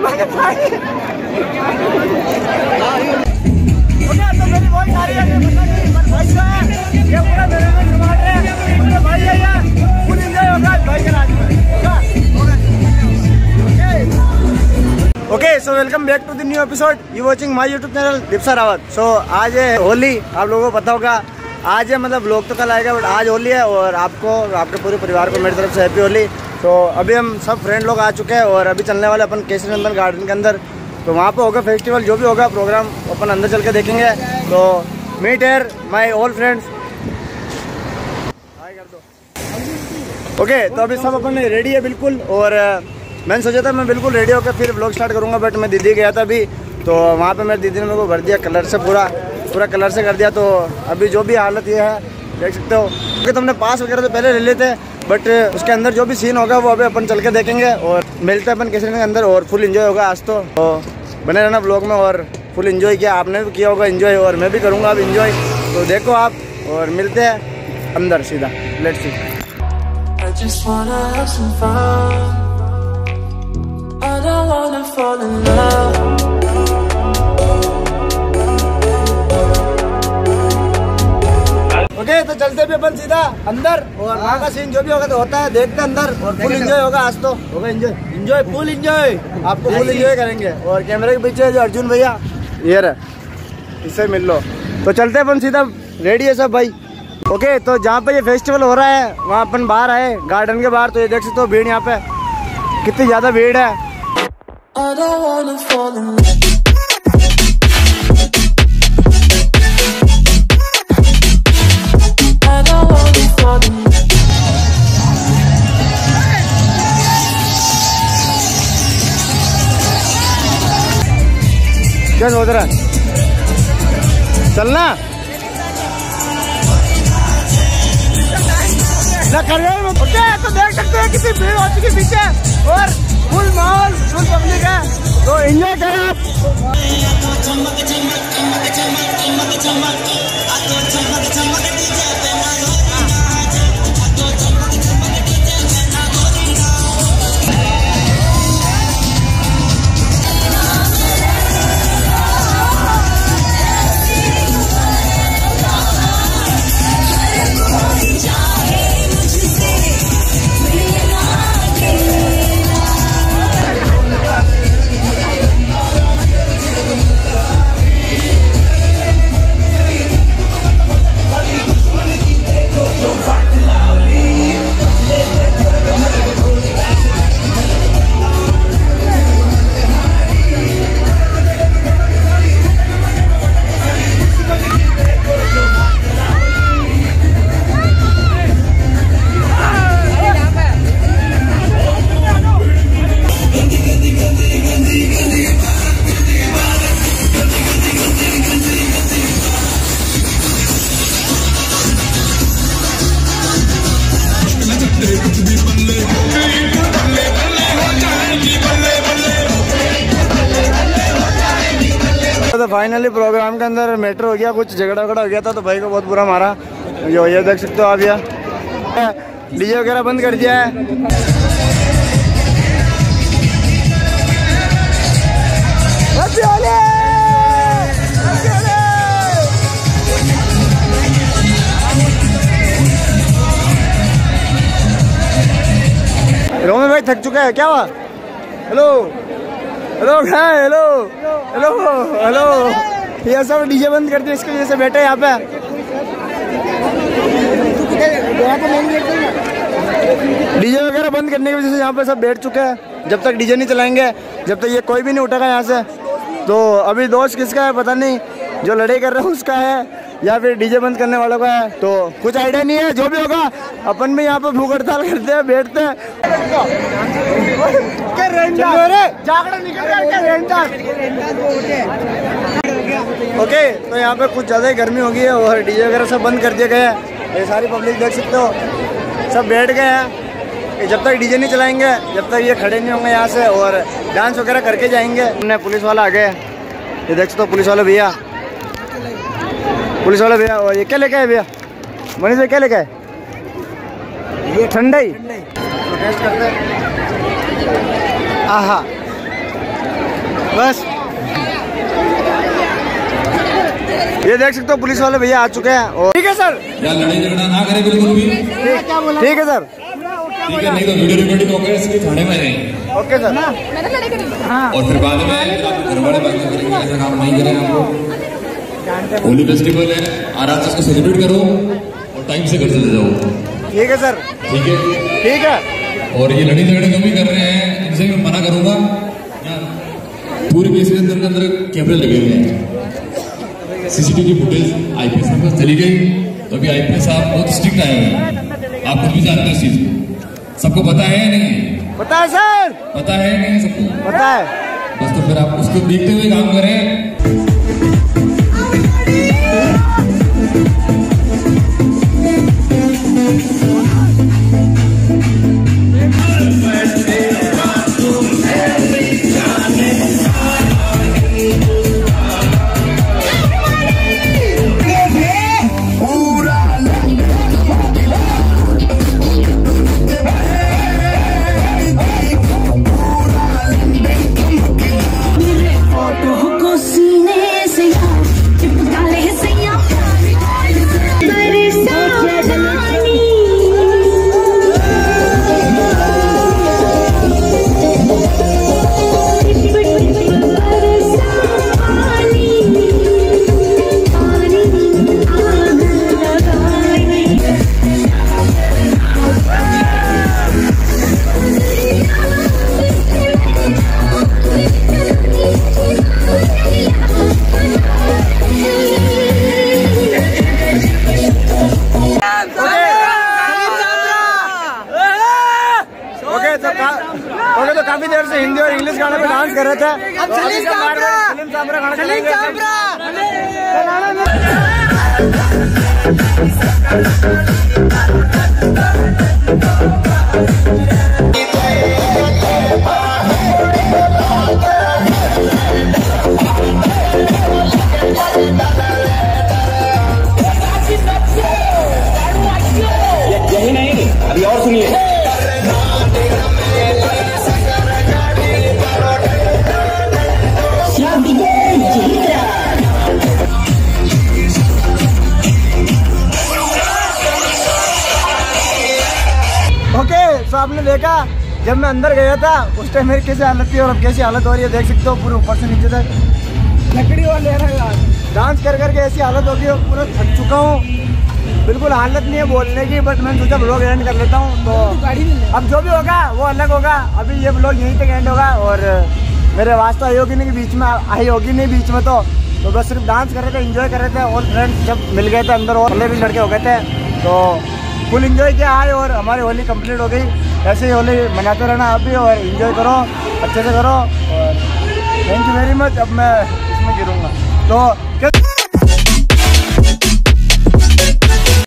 मेरी भाई okay so welcome back to the new episode you watching my YouTube channel Deepsa Rawat so आज है होली, आप लोगों को पता होगा। आज है मतलब लोग तो कल आएगा बट आज होली है और आपको, आपके पूरे परिवार को मेरी तरफ़ से हैप्पी होली। तो अभी हम सब फ्रेंड लोग आ चुके हैं और अभी चलने वाले अपन केसरी नंदन गार्डन के अंदर। तो वहाँ पे होगा फेस्टिवल जो भी होगा प्रोग्राम अपन अंदर चल के देखेंगे। तो meet here my all friends okay तो अभी सब अपन रेडी है बिल्कुल और मैंने सोचा था मैं बिल्कुल रेडी होकर फिर ब्लॉग स्टार्ट करूँगा बट मैं दीदी गया था अभी। तो वहाँ पे मेरी दीदी ने मेरे को भर दिया कलर से पूरा पूरा कलर से कर दिया। तो अभी जो भी हालत ये है, देख सकते हो। क्योंकि तुमने पास वगैरह तो पहले ले लेते बट उसके अंदर जो भी सीन होगा वो अभी अपन चल के देखेंगे और मिलते हैं अपन किसी के अंदर और फुल इन्जॉय होगा आज तो, तो बने रहना ब्लॉग में और फुल इन्जॉय किया आपने भी किया होगा इन्जॉय और मैं भी करूँगा अब इन्जॉय तो देखो आप और मिलते हैं अंदर सीधा let's see. I don't wanna fall in love. Okay तो चलते भी अपन सीधा अंदर। और वहाँ का सीन जो भी होगा तो होता है देखते अंदर। और फुल एंजॉय होगा आज तो। होगा एंजॉय एंजॉय फुल एंजॉय आपको फुल एंजॉय करेंगे। और कैमरे के पीछे जो अर्जुन भैया ये रहे। इससे मिल लो। तो चलते अपन सीधा। रेडी है सब भाई? ओके तो जहाँ पे ये फेस्टिवल हो रहा है वहाँ अपन बाहर आए। गार्डन के बाहर तो ये देख सकते हो भीड़ यहाँ पे। कितनी ज़्यादा भीड़ है। क्या सोच रहा है चलना। ना रहे हैं ओके तो देख सकते हैं कितनी भीड़ हो चुकी पीछे। और फुल माहौल, फुल पब्लिक है। तो एंजॉय करें आप। फाइनली प्रोग्राम के अंदर मैटर हो गया कुछ झगड़ा वगड़ा हो गया था तो भाई को बहुत बुरा मारा। जो ये देख सकते हो आप यहाँ। डीजे वगैरह बंद कर दिया है! रोमन भाई थक चुका है क्या हुआ? Hello hello hello hello hello ये सब डीजे बंद कर दिया इसकी वजह से बैठे यहाँ पे। डीजे वगैरह बंद करने की वजह से यहाँ पे सब बैठ चुके हैं। जब तक डीजे नहीं चलाएँगे, जब तक ये कोई भी नहीं उठेगा यहाँ से। तो अभी दोस्त किसका है, पता नहीं। जो लड़ाई कर रहे हैं, उसका है। या फिर डीजे बंद करने वालों का है तो कुछ आइडिया नहीं है जो भी होगा अपन भी यहाँ पे भूख हड़ताल करते हैं बैठते हैं। ओके तो यहाँ पे कुछ ज़्यादा ही गर्मी हो गई है और डीजे वगैरह सब बंद कर दिए गए हैं। ये सारी पब्लिक देख सकते हो सब बैठ गए हैं। जब तक डीजे नहीं चलाएँगे जब तक ये खड़े नहीं होंगे यहाँ से और डांस वगैरह करके जाएँगे। हमने पुलिस वाला आ गए ये देख सकते हो पुलिस वाले भैया। पुलिस वाले भैया और ये क्या लेके आए भैया मनीष भाई क्या लेके आए ये ठंडा ही टेस्ट करते हैं आहा बस ये देख सकते हो पुलिस वाले भैया आ चुके हैं और ठीक है सर या लड़ाई झगड़ा ना करे बिल्कुल भी ठीक है सर ठीक है नहीं तो वीडियो रिकॉर्डिंग होकर इसके थाने में रहेंगे ओके सर और फिर बाद में घर वाले बात करेंगे ऐसा काम नहीं करें आप लोग होली फेस्टिवल है आराम से उसको सेलिब्रेट करो और टाइम से घर चले जाओ। ठीक है सर। ठीक है? ठीक है। और ये लड़ी झगड़े जो भी कर रहे हैं इनसे मैं मना करूँगा। पूरे के अंदर के अंदर कैमरे लगे हुए हैं। सीसीटीवी फुटेज आईपीएस के पास चली गई। तो अभी आईपीएस साहब बहुत स्ट्रिक्ट आए हुए हैं। आप खुद भी जानते हैं इस चीज़ को। सबको पता है नहीं? पता है सर। पता है नहीं सबको? पता है। बस तो फिर आप उसको देखते हुए काम करें। और इंग्लिश गाने पे डांस कर रहे थे। अब सलीम सामरा। सलीम सामरा देखा जब मैं अंदर गया था, उस टाइम मेरी कैसी हालत थी और अब कैसी हालत हो रही है, देख सकते हो पूरे ऊपर से नीचे तक। लकड़ी वाले डांस कर करके ऐसी हालत हो गई पूरा थक चुका हूँ। बिल्कुल हालत नहीं है बोलने की बट मैंने सोचा ब्लॉग एंड कर लेता हूँ तो अब जो भी होगा, वो अलग होगा। अभी ये ब्लॉग यहीं तक एंड होगा और मेरे तो आई होगी नहीं, बीच में आई होगी नहीं बीच में तो। तो बस सिर्फ़ डांस कर रहे थे इंजॉय कर रहे थे और फ्रेंड्स जब मिल गए थे अंदर और भी लड़के हो गए थे। तो फुल इंजॉय किया आए और हमारी होली कंप्लीट हो गई। ऐसे ही होली मनाते रहना, आप भी और इन्जॉय करो, अच्छे से करो और थैंक यू वेरी मच अब मैं इसमें गिरूँगा। तो क्या